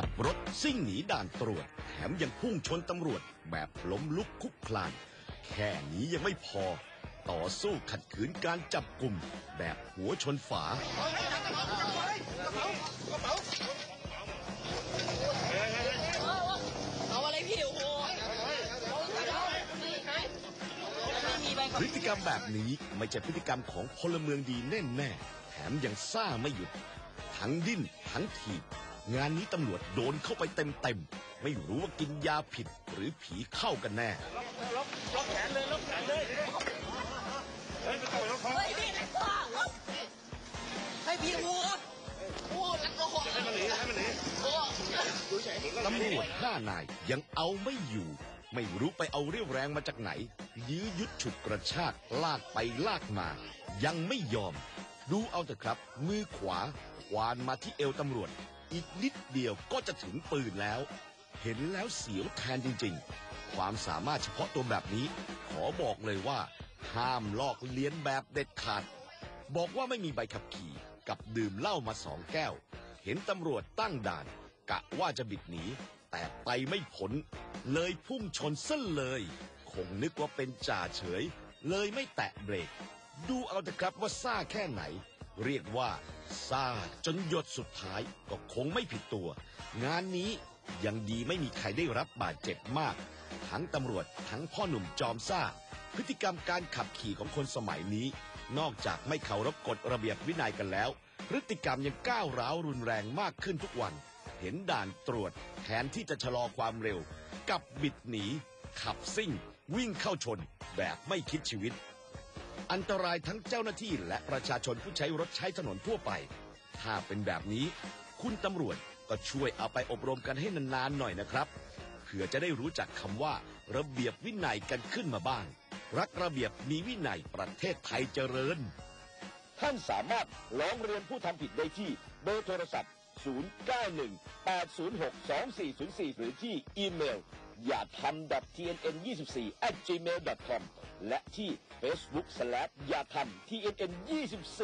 ขับรถซิ่งหนีด่านตรวจ แถมยังพุ่งชนตำรวจแบบล้มลุกคลุกคลาน แค่นี้ยังไม่พอ ต่อสู้ขัดขืนการจับกลุ่ม แบบหัวชนฝา เอาอะไรพี่โอ้โหพฤติกรรมแบบนี้ไม่ใช่พฤติกรรมของพลเมืองดีแน่แน่แถมยังซ่าไม่หยุด ทั้งดิ้นทั้งถีบ งานนี้ตำรวจโดนเข้าไปเต็มๆ ไม่รู้ว่ากินยาผิดหรือผีเข้ากันแน่เฮ้ยพี่แหลกตัวให้พี่โอ้โหโอ้แหลกตัวให้มันหนีให้มันหนีโอ้ตำรวจห้านายยังเอาไม่อยู่ ไม่รู้ไปเอาเรี่ยวแรงมาจากไหน ยื้อยุดฉุดกระชากลากไปลากมา ยังไม่ยอม ดูเอาเถอะครับ มือขวาควานมาที่เอวตำรวจ อีกนิดเดียวก็จะถึงปืนแล้ว เห็นแล้วเสียวแทนจริงๆ ความสามารถเฉพาะตัวแบบนี้ ขอบอกเลยว่า ห้ามลอกเลียนแบบเด็ดขาด บอกว่าไม่มีใบขับขี่กับดื่มเหล้ามาสองแก้ว เห็นตำรวจตั้งด่าน กะว่าจะบิดหนี แต่ไปไม่พ้นเลยพุ่งชนซะเลย คงนึกว่าเป็นจ่าเฉย เลยไม่แตะเบรก ดูเอาแต่ครับว่าซ่าแค่ไหน เรียกว่าซ่าจนหยดสุดท้ายก็คงไม่ผิดตัว งานนี้ยังดีไม่มีใครได้รับบาดเจ็บมาก ทั้งตำรวจทั้งพ่อหนุ่มจอมซ่า พฤติกรรมการขับขี่ของคนสมัยนี้ นอกจากไม่เคารพกฎระเบียบวินัยกันแล้ว พฤติกรรมยังก้าวร้าวรุนแรงมากขึ้นทุกวัน เห็นด่านตรวจแทนที่จะชะลอความเร็วกับบิดหนี ขับซิ่ง วิ่งเข้าชนแบบไม่คิดชีวิต อันตรายทั้งเจ้าหน้าที่และประชาชนผู้ใช้รถใช้ถนนทั่วไป ถ้าเป็นแบบนี้ คุณตำรวจก็ช่วยเอาไปอบรมกันให้นานๆหน่อยนะครับเผื่อจะได้รู้จักคำว่า ระเบียบวินัยกันขึ้นมาบ้าง รักระเบียบมีวินัยประเทศไทยเจริญ ท่านสามารถร้องเรียนผู้ทำผิดได้ที่เบอร์โทรศัพท์ 0918062404 หรือที่อีเมลอย่าทำ tnn24 at gmail com และที่ facebook slash อย่าทำ tnn24